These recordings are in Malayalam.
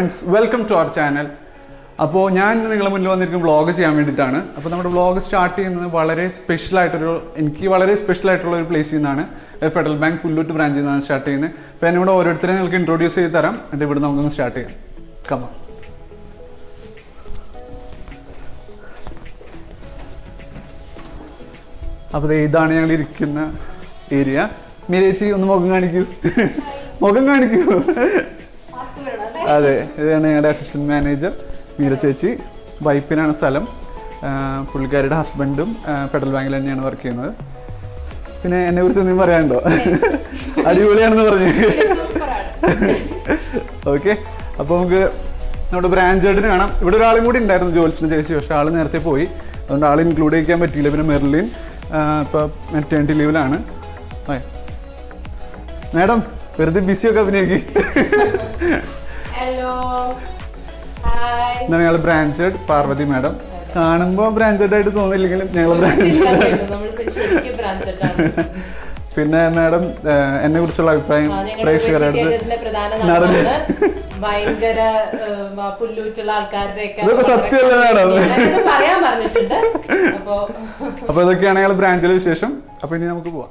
Friends welcome to our channel അപ്പോൾ ഞാൻ ഇന്ന് നിങ്ങളെ മുന്നിൽ വന്നിരിക്കും വ്ളോഗ് ചെയ്യാൻ വേണ്ടിയിട്ടാണ്. അപ്പോൾ നമ്മുടെ വ്ളോഗ് സ്റ്റാർട്ട് ചെയ്യുന്നത് വളരെ സ്പെഷ്യൽ ആയിട്ടൊരു എനിക്ക് വളരെ സ്പെഷ്യൽ ആയിട്ടുള്ള ഒരു പ്ലേസിൽ നിന്നാണ്. ഫെഡറൽ ബാങ്ക് പുല്ലൂറ്റ് ബ്രാഞ്ചിൽ നിന്നാണ് സ്റ്റാർട്ട് ചെയ്യുന്നത്. അപ്പോൾ എന്നെ ഇവിടെ ഓരോരുത്തരെ നിങ്ങൾക്ക് ഇൻട്രൊഡ്യൂസ് ചെയ്ത് തരാം. എന്നിട്ട് ഇവിടെ നമുക്കൊന്ന് സ്റ്റാർട്ട് ചെയ്യാം. കമ അപ്പോൾ ഇതാണ് ഞങ്ങൾ ഇരിക്കുന്ന ഏരിയ മീരേച്ചി ഒന്ന് മുഖം കാണിക്കൂ. മുഖം കാണിക്കൂ. അതെ ഇതാണ് ഞങ്ങളുടെ അസിസ്റ്റന്റ് മാനേജർ മീര ചേച്ചി. വൈപ്പിനാണ് സ്ഥലം. പുള്ളിക്കാരിയുടെ ഹസ്ബൻഡും ഫെഡറൽ ബാങ്കിൽ തന്നെയാണ് വർക്ക് ചെയ്യുന്നത്. പിന്നെ എന്നെ കുറിച്ച് എന്തെങ്കിലും പറയാനുണ്ടോ? അടിപൊളിയാണെന്ന് പറഞ്ഞു. ഓക്കെ അപ്പോൾ നമുക്ക് നമ്മുടെ ബ്രാഞ്ച് ആയിട്ട് കാണാം. ഇവിടെ ഒരാളും കൂടി ഉണ്ടായിരുന്നു ജോൽസിന് ചേച്ചി പക്ഷേ ആൾ നേരത്തെ പോയി. അതുകൊണ്ട് ആൾ ഇൻക്ലൂഡ് ചെയ്യാൻ പറ്റിയില്ല. പിന്നെ മെർലിൻ ഇപ്പോൾ മെറ്റേണിറ്റി ലീവിലാണ് മാഡം വെറുതെ ബിസിയൊക്കെ അഭിനയിക്കും. ഹലോ. ഞങ്ങൾ ബ്രാഞ്ചഡ് പാർവതി മാഡം കാണുമ്പോൾ ബ്രാഞ്ചഡ് ആയിട്ട് തോന്നില്ലെങ്കിലും ഞങ്ങൾ ബ്രാഞ്ചഡ് പിന്നെ മാഡം എന്നെ കുറിച്ചുള്ള അഭിപ്രായം പ്രേക്ഷകരുടെ നടന്ന്. ഭയങ്കര പുല്ലൂറ്റുള്ള ആൾക്കാരുടെ ഇതൊക്കെ സത്യമല്ലേ മാഡം? പറയാൻ പറഞ്ഞിട്ടുണ്ട് അപ്പൊ അപ്പോൾ ഇതൊക്കെയാണ് ഞങ്ങൾ ബ്രാഞ്ചിലെ വിശേഷം. അപ്പൊ ഇനി നമുക്ക് പോവാം.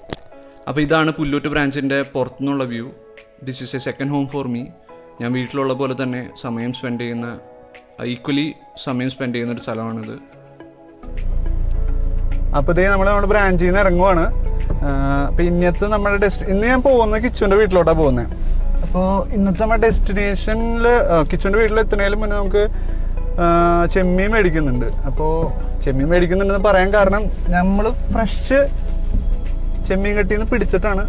അപ്പൊ ഇതാണ് പുല്ലൂറ്റ് ബ്രാഞ്ചിന്റെ പുറത്തുനിന്നുള്ള view this is a second home for me ഞാൻ വീട്ടിലുള്ള പോലെ തന്നെ സമയം സ്പെൻഡ് ചെയ്യുന്ന ഈക്വലി സമയം സ്പെൻഡ് ചെയ്യുന്ന ഒരു സ്ഥലമാണിത്. അപ്പോൾ ഇതേ നമ്മൾ നമ്മുടെ ബ്രാഞ്ചിൽ നിന്ന് ഇറങ്ങുവാണ്. അപ്പോൾ ഇന്നത്തെ നമ്മുടെ ഡെസ്റ്റ് ഇന്ന് ഞാൻ പോകുന്നത് കിച്ചുവിന്റെ വീട്ടിലോട്ടാണ് പോകുന്നത് അപ്പോൾ ഇന്നത്തെ നമ്മുടെ ഡെസ്റ്റിനേഷനിൽ കിച്ചുവിന്റെ വീട്ടിൽ എത്തുന്നതിന് മുന്നേ നമുക്ക് ചെമ്മീൻ മേടിക്കുന്നുണ്ട്. അപ്പോൾ ചെമ്മീൻ മേടിക്കുന്നുണ്ടെന്ന് പറയാൻ കാരണം നമ്മൾ ഫ്രഷ് ചെമ്മീൻ കെട്ടിയിൽ നിന്ന് പിടിച്ചിട്ടാണ്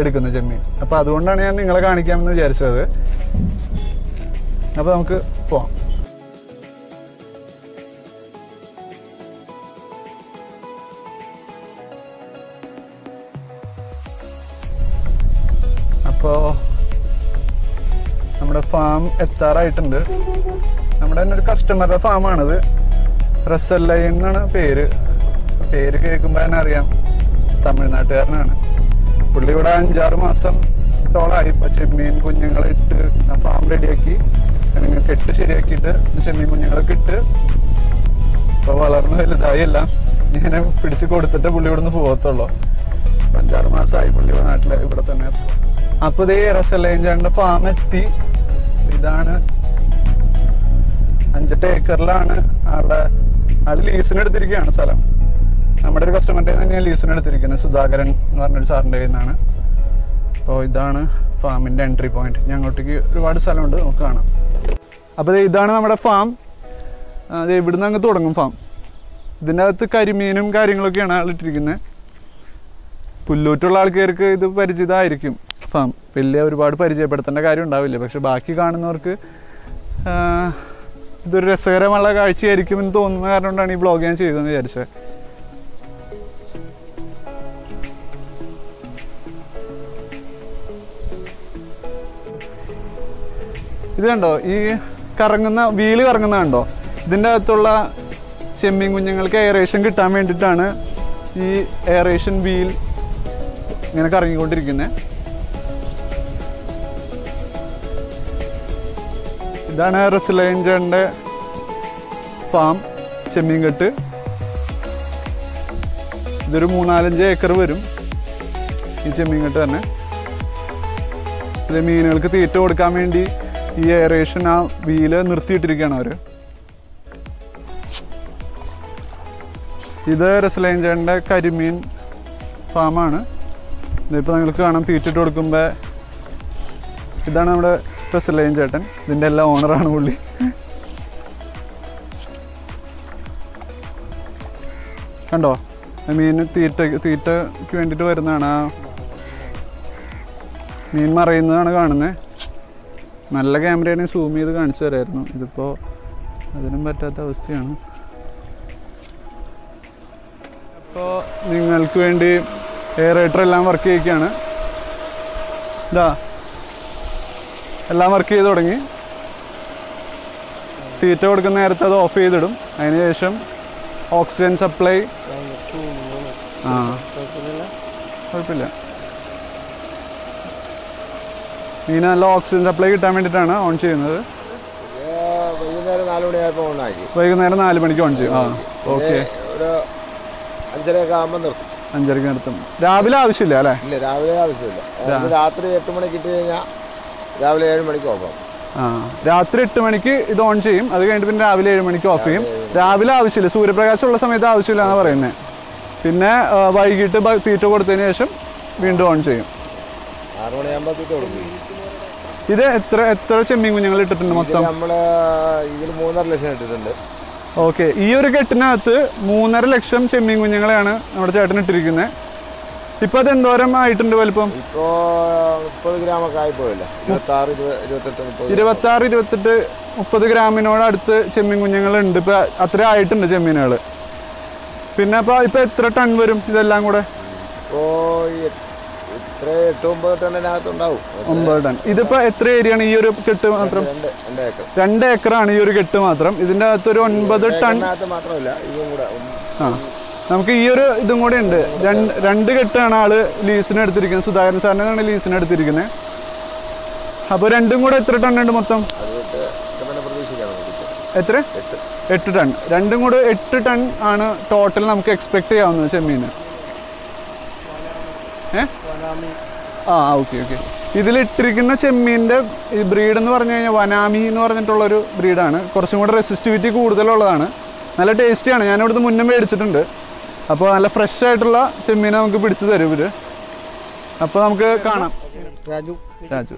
എടുക്കുന്നത് ചെമ്മീൻ. അപ്പോൾ അതുകൊണ്ടാണ് ഞാൻ നിങ്ങളെ കാണിക്കാമെന്ന് വിചാരിച്ചത്. അപ്പോൾ നമുക്ക് പോവാം. അപ്പോൾ നമ്മുടെ ഫാം എത്താറായിട്ടുണ്ട്. നമ്മുടെ തന്നെ ഒരു കസ്റ്റമറുടെ ഫാമാണിത്. റസല്ലൈ എന്നാണ് പേര്. പേര് കേൾക്കുമ്പോൾ തന്നെ അറിയാം. തമിഴ്നാട്ടുകാരനാണ്. പുള്ളി ഇവിടെ അഞ്ചാറ് മാസം തോളായി. ഇപ്പൊ ചെമ്മീൻ കുഞ്ഞുങ്ങളെ ഇട്ട് ഫാം റെഡിയാക്കി അല്ലെങ്കിൽ കെട്ട് ശരിയാക്കിയിട്ട് ചെമ്മീൻ കുഞ്ഞുങ്ങളൊക്കെ ഇട്ട് ഇപ്പൊ വളർന്ന് വലുതായി എല്ലാം ഇങ്ങനെ പിടിച്ച് കൊടുത്തിട്ട് പുള്ളി ഇവിടുന്ന് പോകത്തുള്ളൂ. അഞ്ചാറ് മാസമായി പുള്ളി നാട്ടിൽ ഇവിടെ തന്നെ അപ്പൊ ഇതേ റസലേഞ്ചാണ്ട് ഫാം എത്തി. ഇതാണ് അഞ്ചെട്ട് ഏക്കറിലാണ് ആളുടെ ആൾ ലീസിന് എടുത്തിരിക്കുകയാണ് സ്ഥലം. നമ്മുടെ ഒരു കസ്റ്റമറിന്റെ തന്നെയാണ് ലീസിന് എടുത്തിരിക്കുന്നത്. സുധാകരൻ എന്ന് പറഞ്ഞൊരു സാറിന്റെ കയ്യിൽ നിന്നാണ്. അപ്പോൾ ഇതാണ് ഫാമിന്റെ എൻട്രി പോയിന്റ്. ഞങ്ങോട്ടേക്ക് ഒരുപാട് സ്ഥലമുണ്ട് നമുക്ക് കാണാം. അപ്പോൾ ഇതാണ് നമ്മുടെ ഫാം. അത് ഇവിടുന്ന് അങ്ങ് തുടങ്ങും ഫാം. ഇതിന്റെ അകത്ത് കരിമീനും കാര്യങ്ങളൊക്കെയാണ് ആളിട്ടിരിക്കുന്നത് പുല്ലൂറ്റുള്ള ആൾക്കാർക്ക് ഇത് പരിചിതമായിരിക്കും ഫാം. വലിയ ഒരുപാട് പരിചയപ്പെടുത്തേണ്ട കാര്യം ഉണ്ടാവില്ല. പക്ഷെ ബാക്കി കാണുന്നവർക്ക് ഇതൊരു രസകരമുള്ള കാഴ്ചയായിരിക്കും എന്ന് തോന്നുന്ന കാരണം കൊണ്ടാണ് ഈ ബ്ലോഗ് ഞാൻ ചെയ്തതെന്ന് വിചാരിച്ചത്. ഇത് കണ്ടോ? ഈ കറങ്ങുന്ന വീൽ കറങ്ങുന്ന കണ്ടോ? ഇതിന്റെ അകത്തുള്ള ചെമ്മീൻ കുഞ്ഞുങ്ങൾക്ക് എയറേഷൻ കിട്ടാൻ വേണ്ടിയിട്ടാണ് ഈ എയറേഷൻ വീൽ ഇങ്ങനെ കറങ്ങിക്കൊണ്ടിരിക്കുന്നത് ഇതാണ് റെസിലൈൻജറിന്റെ ഫാം ചെമ്മീൻ കെട്ട് ഇതൊരു മൂന്നാലഞ്ച് ഏക്കർ വരും ഈ ചെമ്മീൻ കെട്ട് തന്നെ. ഇത് മീനുകൾക്ക് തീറ്റ കൊടുക്കാൻ വേണ്ടി ഈ എയറേഷൻ ആ വീൽ നിർത്തിയിട്ടിരിക്കുകയാണ് അവർ ഇത് രസലേഞ്ചേന്റെ കരിമീൻ ഫാമാണ്. ഇതിപ്പോൾ നിങ്ങൾക്ക് കാണാം തീറ്റിട്ട് കൊടുക്കുമ്പോൾ ഇതാണ് നമ്മുടെ റെസിലൈൻ ചേട്ടൻ ഇതിന്റെ എല്ലാം ഓണറാണ് പുള്ളി. കണ്ടോ? മീൻ തീറ്റ തീറ്റയ്ക്ക് വേണ്ടിയിട്ട് വരുന്നതാണ്. മീൻ മറയുന്നതാണ് കാണുന്നത് നല്ല ക്യാമറയാണെങ്കിൽ സൂം ചെയ്ത് കാണിച്ചു തരായിരുന്നു. ഇതിപ്പോൾ അതിനും പറ്റാത്ത അവസ്ഥയാണ്. അപ്പോൾ നിങ്ങൾക്ക് വേണ്ടി എയറേറ്റർ എല്ലാം വർക്ക് ചെയ്യിക്കുകയാണ് ഇതാ. എല്ലാം വർക്ക് ചെയ്ത് തുടങ്ങി. തീറ്റ കൊടുക്കുന്ന നേരത്തെ അത് ഓഫ് ചെയ്തിടും. അതിനുശേഷം ഓക്സിജൻ സപ്ലൈ ആ. കുഴപ്പമില്ല. ഇതിന് നല്ല ഓക്സിജൻ സപ്ലൈ കിട്ടാൻ വേണ്ടിയിട്ടാണ് ഓൺ ചെയ്യുന്നത്. മണിയായപ്പോൾ ഓണാക്കി വൈകുന്നേരം നാല് മണിക്ക് ഓൺ ചെയ്യും. ആ ഓക്കെ ഒരു അഞ്ചരയൊക്കെ ആകുമ്പോൾ നിർത്തും. അഞ്ചരക്ക് നിർത്തും. രാവിലെ ആവശ്യമില്ല അല്ലേ? ഇല്ല രാവിലെ ആവശ്യമില്ല. രാത്രി എട്ട് മണിക്ക് ഇട്ട് കഴിഞ്ഞാൽ രാവിലെ ഏഴ് മണിക്ക് ഓഫാകും ആ രാത്രി എട്ട് മണിക്ക് ഇത് ഓൺ ചെയ്യും. അത് കഴിഞ്ഞിട്ട് പിന്നെ രാവിലെ ഏഴ് മണിക്ക് ഓഫ് ചെയ്യും. രാവിലെ ആവശ്യമില്ല. സൂര്യപ്രകാശം ഉള്ള സമയത്ത് ആവശ്യമില്ല എന്നാണ് പറയുന്നത് പിന്നെ വൈകിട്ട് തീറ്റ കൊടുത്തതിന് ശേഷം വീണ്ടും ഓൺ ചെയ്യും. ആറ് കൊടുക്കും ഇത് എത്ര എത്ര ചെമ്മീൻ കുഞ്ഞുങ്ങൾ ഇട്ടിട്ടുണ്ട് മൊത്തം? നമ്മൾ ഇതിൽ മൂന്നര ലക്ഷം ഇട്ടിട്ടുണ്ട്. ഓക്കെ. ഈ ഒരു കെട്ടിനകത്ത് മൂന്നര ലക്ഷം ചെമ്മീൻ കുഞ്ഞുങ്ങളെയാണ് നമ്മുടെ ചേട്ടൻ ഇട്ടിരിക്കുന്നത്. ഇപ്പൊ അത് എന്തോരം ആയിട്ടുണ്ട് വലിപ്പം? ഇപ്പോൾ മുപ്പത് ഗ്രാമൊക്കെ ആയിപ്പോയില്ല. ഇരുപത്തി ആറ് ഇരുപത്തെട്ട് മുപ്പത്. ഇരുപത്തി ആറ് ഇരുപത്തെട്ട് മുപ്പത് ഗ്രാമിനോട് അടുത്ത് ചെമ്മീൻ കുഞ്ഞുങ്ങൾ ഉണ്ട് ഇപ്പൊ അത്ര ആയിട്ടുണ്ട് ചെമ്മീനുകൾ. പിന്നെ അപ്പൊ ഇപ്പൊ എത്ര ടൺ വരും ഇതെല്ലാം കൂടെ? എട്ട് ഒമ്പത് ഒമ്പത് ടൺ. ഇതിപ്പോ എത്ര ഏരിയയാണ് ഈ ഒരു കെട്ട് മാത്രം? രണ്ട് ഏക്കറാണ് ഈ ഒരു കെട്ട് മാത്രം. ഇതിന്റെ അകത്ത് ഒരു ഒൻപത് ടൺ മാത്രമല്ല ഇതും കൂടെ. ആ. നമുക്ക് ഈ ഒരു ഇതും കൂടെ ഉണ്ട്. രണ്ട് കെട്ടാണ് ആൾ ലീസിന് എടുത്തിരിക്കുന്നത്. സുധാകരൻ സാറിനാണ് ലീസിന് എടുത്തിരിക്കുന്നത്. അപ്പോൾ രണ്ടും കൂടെ എത്ര ടൺ ഉണ്ട് മൊത്തം? എത്ര? എട്ട്. ടൺ. രണ്ടും കൂടെ എട്ട് ടൺ ആണ് ടോട്ടൽ നമുക്ക് എക്സ്പെക്ട് ചെയ്യാവുന്നത് ചെമ്മീന്. ആ ഓക്കെ ഓക്കെ ഇതിലിട്ടിരിക്കുന്ന ചെമ്മീന്റെ ഈ ബ്രീഡ് എന്ന് പറഞ്ഞു കഴിഞ്ഞാൽ വനാമി എന്ന് പറഞ്ഞിട്ടുള്ളൊരു ബ്രീഡാണ് കുറച്ചും കൂടെ റെസിസ്റ്റിവിറ്റി കൂടുതലുള്ളതാണ്. നല്ല ടേസ്റ്റിയാണ് ഞാൻ ഇവിടുന്ന് മുന്നേ മേടിച്ചിട്ടുണ്ട്. അപ്പോൾ നല്ല ഫ്രഷ് ആയിട്ടുള്ള ചെമ്മീനെ നമുക്ക് പിടിച്ചു തരും ഇവർ അപ്പോൾ നമുക്ക് കാണാം. രാജു. രാജു.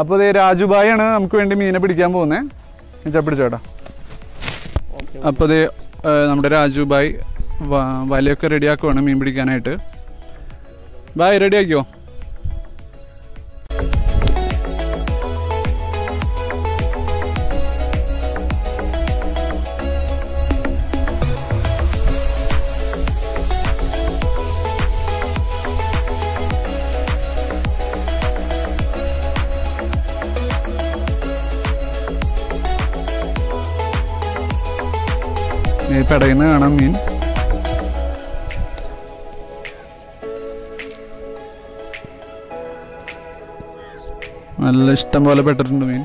അപ്പോൾ ഇതേ രാജുബായി ആണ് നമുക്ക് വേണ്ടി മീനെ പിടിക്കാൻ പോകുന്നത് ചപ്പിടിച്ചേട്ടാ അപ്പോൾ ഇതേ നമ്മുടെ രാജുബായി വലയൊക്കെ റെഡിയാക്കുവാണ് മീൻ പിടിക്കാനായിട്ട്. ബായ് റെഡിയാക്കിയോ ഈ പെടയുന്ന കാണാം മീൻ. നല്ല ഇഷ്ടം പോലെ പെട്ടിട്ടുണ്ട് മീൻ.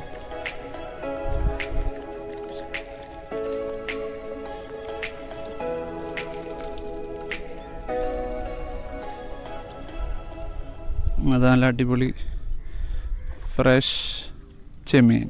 അത് നല്ല അടിപൊളി ഫ്രഷ് ചെമ്മീൻ.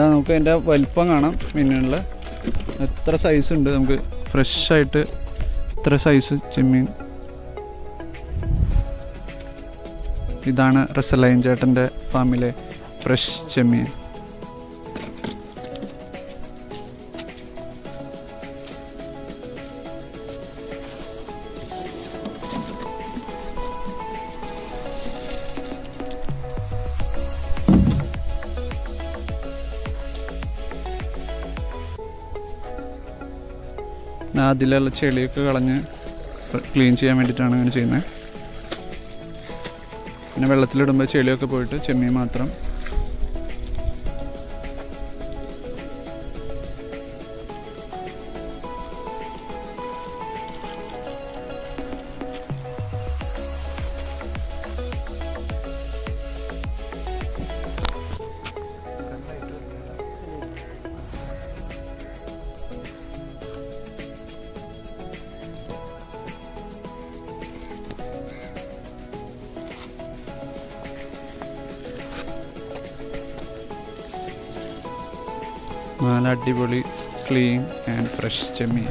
ഇതാ നമുക്ക് അതിന്റെ വലിപ്പം കാണാം മീനുകളിൽ എത്ര സൈസ് ഉണ്ട് നമുക്ക് ഫ്രഷ് ആയിട്ട് എത്ര സൈസ് ചെമ്മീൻ. ഇതാണ് റസലൈൻ ചേട്ടന്റെ ഫാമിലെ ഫ്രഷ് ചെമ്മീൻ. അതിലുള്ള ചെളിയൊക്കെ കളഞ്ഞ് ക്ലീൻ ചെയ്യാൻ വേണ്ടിയിട്ടാണ് അങ്ങനെ ചെയ്യുന്നത്. പിന്നെ വെള്ളത്തിലിടുമ്പോൾ ചെളിയൊക്കെ പോയിട്ട് ചെമ്മീൻ മാത്രം നല്ല അടിപൊളി ക്ലീൻ ആൻഡ് ഫ്രഷ് ചെമ്മീൻ.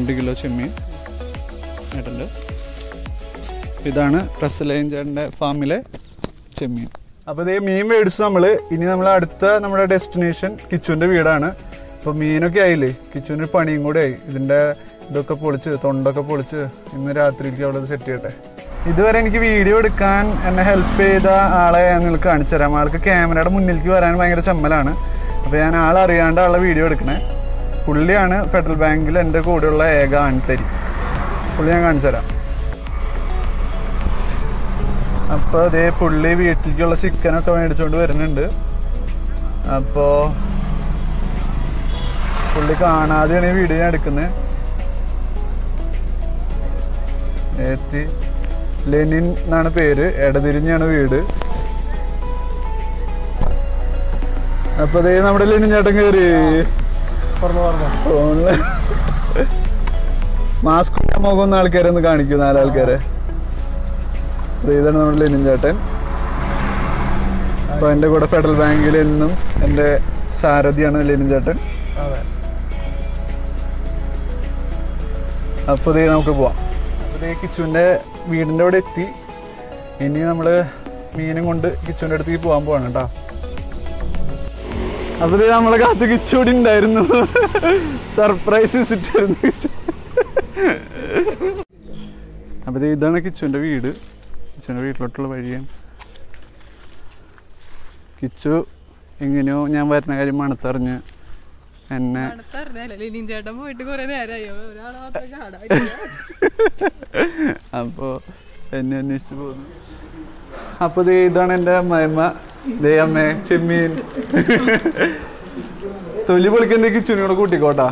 രണ്ട് കിലോ ചെമ്മീൻ ആയിട്ടുണ്ട് ഇതാണ് റസലൈൻ ചേട്ടന്റെ ഫാമിലെ ചെമ്മീൻ. അപ്പോൾ ഇതേ മീൻ മേടിച്ചു നമ്മൾ. ഇനി നമ്മൾ അടുത്ത നമ്മുടെ ഡെസ്റ്റിനേഷൻ കിച്ചുവിന്റെ വീടാണ്. അപ്പോൾ മീനൊക്കെ ആയില്ലേ? കിച്ചുവിന്റെ പണിയും കൂടെ ആയി. ഇതിന്റെ ഇതൊക്കെ പൊളിച്ച് തൊണ്ടൊക്കെ പൊളിച്ച് ഇന്ന് രാത്രിയിലേക്ക് അവിടെ സെറ്റ് ചെയ്യട്ടെ. ഇതുവരെ എനിക്ക് വീഡിയോ എടുക്കാൻ എന്നെ ഹെൽപ്പ് ചെയ്ത ആളെ നിങ്ങൾക്ക് കാണിച്ചു തരാം. ആൾക്ക് ക്യാമറയുടെ മുന്നിലേക്ക് വരാൻ ഭയങ്കര ചമ്മലാണ്. അപ്പോൾ ഞാൻ ആളറിയാണ്ട് ആളെ വീഡിയോ എടുക്കണേ. പുള്ളിയാണ് ഫെഡറൽ ബാങ്കിൽ എന്റെ കൂടെയുള്ള ഏക ആൺതരി. പുള്ളി ഞാൻ കാണിച്ചു തരാം. അപ്പോൾ അതേ പുള്ളി വീട്ടിലേക്കുള്ള ചിക്കനൊക്കെ മേടിച്ചുകൊണ്ട് വരുന്നുണ്ട്. അപ്പോൾ പുള്ളി കാണാതെയാണ് ഈ വീഡിയോ ഞാൻ എടുക്കുന്നത്. ഏത്തി ലെനിൻ എന്നാണ് പേര്. ഇടതിരിഞ്ഞാണ് വീട്. അപ്പൊ ദേ നമ്മുടെ ലെനിൻ ചേട്ടൻ കയറി. ഫോണിൽ മാസ്ക് മുഖം ആൾക്കാരെ ഒന്ന് കാണിക്കും നാലാൾക്കാരെ. ഇതാണ് നമ്മുടെ ലെനിൻ ചേട്ടൻ. അപ്പൊ എന്റെ കൂടെ ഫെഡറൽ ബാങ്കിൽ നിന്നും എന്റെ സാരഥിയാണ് ലെനിൻ ചേട്ടൻ. അപ്പോൾ ദേ നമുക്ക് പോവാം. അപ്പോൾ കിച്ചുവിന്റെ വീടിന്റെ അവിടെ എത്തി. ഇനി നമ്മൾ മീനും കൊണ്ട് കിച്ചുവിന്റെ അടുത്തേക്ക് പോകാൻ പോവാണ് കേട്ടോ. അപ്പോൾ നമ്മളെ കാത്ത് കിച്ചോടി ഉണ്ടായിരുന്നു സർപ്രൈസ് വിസിറ്റ് ആയിരുന്നു. അപ്പോൾ ഇതാണ് കിച്ചുവിന്റെ വീട്. കിച്ചുവിന്റെ വീട്ടിലോട്ടുള്ള വഴിയാണ്. കിച്ചു എങ്ങനെയോ ഞാൻ വരുന്ന കാര്യം മണത്തറിഞ്ഞ് എന്നെ അപ്പോൾ എന്നെ അന്വേഷിച്ച് പോകുന്നു അപ്പോൾ ഇതാണ് എന്റെ അമ്മായിമ്മ. ദേ അമ്മേ ചെമ്മീൻ. തൊലി പൊളിക്കുന്ന കിച്ചുനോട് കൂട്ടിക്കോട്ടാ.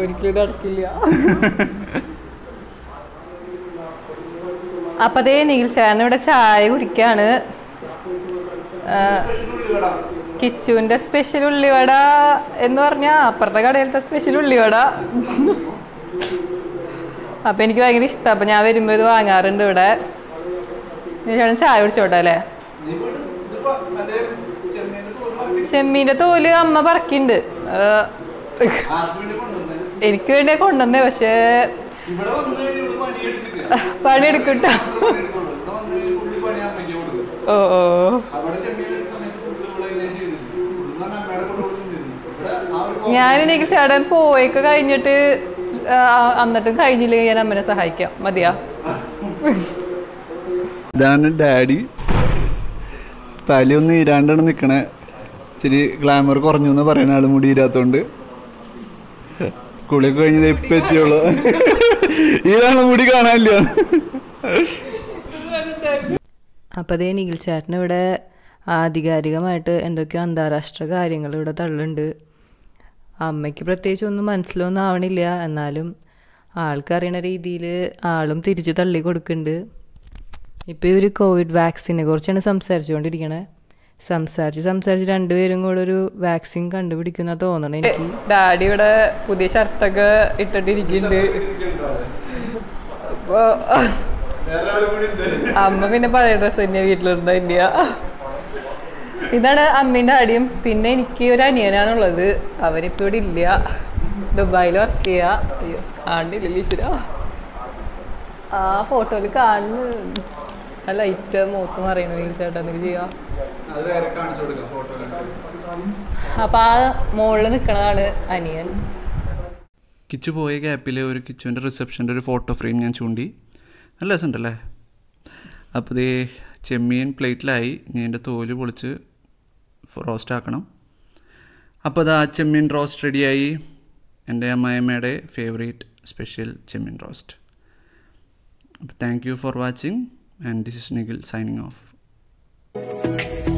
ഒരിക്കലും അടക്കില്ല. അപ്പതേ നീൽ ചേട്ടൻ ഇവിടെ ചായ കുടിക്കാണ്. കിച്ചുവിന്റെ സ്പെഷ്യൽ ഉള്ളിവട എന്ന് പറഞ്ഞാ അപ്പുറത്തെ കടയിലത്തെ സ്പെഷ്യൽ ഉള്ളിവട. അപ്പൊ എനിക്ക് ഭയങ്കര ഇഷ്ടം. അപ്പൊ ഞാൻ വരുമ്പോ ഇത് വാങ്ങാറുണ്ട് ഇവിടെ. ചേട്ടൻ ചായ കുടിച്ചോട്ടെ അല്ലേ? ചെമ്മീന്റെ തോൽ അമ്മ പറക്കിണ്ട്. എനിക്ക് വേണ്ടിയാ കൊണ്ടുവന്നേ പക്ഷേ പണിയെടുക്കട്ടോ ഓ ഓ. ഞാനെനിക്ക് ചേട്ടൻ പോയൊക്കെ കഴിഞ്ഞിട്ട് അന്നിട്ടും എന്നിട്ടും കഴിഞ്ഞില്ലെങ്കിൽ ഞാൻ അമ്മനെ സഹായിക്കാം. മതിയാ. ഇതാണ് ഡാഡി. തലയൊന്നും ഇരാണ്ടാണ് നിൽക്കണേ ഇച്ചിരി ഗ്ലാമർ കുറഞ്ഞു എന്ന് പറയുന്ന ആൾ മുടി ഇരാത്തോണ്ട്. കുളിയൊക്കെ കഴിഞ്ഞത് ഇപ്പം എത്തിയുള്ളൂ. ഇതാണ് മുടി കാണാനില്ല. അപ്പോൾ അതേ നിഖിൽ ചേട്ടനിവിടെ ആധികാരികമായിട്ട് എന്തൊക്കെയോ അന്താരാഷ്ട്ര കാര്യങ്ങൾ ഇവിടെ തള്ളുണ്ട് അമ്മയ്ക്ക് പ്രത്യേകിച്ച് ഒന്നും മനസ്സിലൊന്നും ആവണില്ല. എന്നാലും ആൾക്കറിയണ രീതിയിൽ ആളും തിരിച്ച് തള്ളി കൊടുക്കുന്നുണ്ട് ഇപ്പോൾ ഇവർ കോവിഡ് വാക്സിനെ കുറിച്ചാണ് സംസാരിച്ചുകൊണ്ടിരിക്കണേ. സംസാരിച്ച് സംസാരിച്ച് രണ്ടുപേരും കൂടെ ഒരു വാക്സിൻ കണ്ടുപിടിക്കുന്ന തോന്നണം. എനിക്ക് ഡാഡി ഇവിടെ പുതിയ ഷർട്ടൊക്കെ ഇട്ടിട്ടിരിക്കുന്നുണ്ട്. അപ്പോ അമ്മ പിന്നെ പഴയ ഡ്രസ്സ് തന്നെയാ വീട്ടിലിരുന്ന ഇന്ത്യ. ഇതാണ് അമ്മേന്റെ ആടിയും പിന്നെ എനിക്ക് ഒരു അനിയനാണുള്ളത്. അവനിപ്പോ ഇവിടെ ഇല്ല. ദുബായിൽ വർക്ക് ചെയ്യുക അയ്യോ കാണില്ല ആ ഫോട്ടോയിൽ കാണുന്നു ആ ലൈറ്റ് മൂത്ത് മറിയണത് നീൽ ചേട്ടാ എന്തെങ്കിലും ചെയ്യാ? അപ്പൊ ആ മുകളിൽ നിൽക്കണതാണ് അനിയൻ. കിച്ചു പോയ ഗ്യാപ്പിലെ ഒരു കിച്ചുവിന്റെ റിസപ്ഷന്റെ ഒരു ഫോട്ടോ ഫ്രെയിം ഞാൻ ചൂണ്ടി. നല്ല രസമുണ്ടല്ലേ? അപ്പോൾ ഇതേ ചെമ്മീൻ പ്ലേറ്റിലായി ഞാൻ എന്റെ തോൽ പൊളിച്ച് റോസ്റ്റ് ആക്കണം. അപ്പോൾ അത് ആ ചെമ്മീൻ റോസ്റ്റ് റെഡിയായി എന്റെ അമ്മായിയമ്മയുടെ ഫേവറേറ്റ് സ്പെഷ്യൽ ചെമ്മീൻ റോസ്റ്റ് അപ്പോൾ thank you for watching and this is Nigel signing off.